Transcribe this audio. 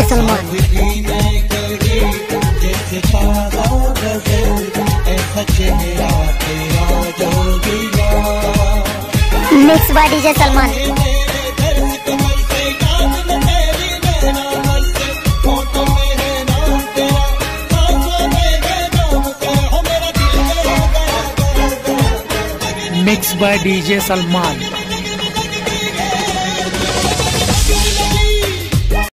DJ Salman mix by DJ Salman mix by DJ Salman.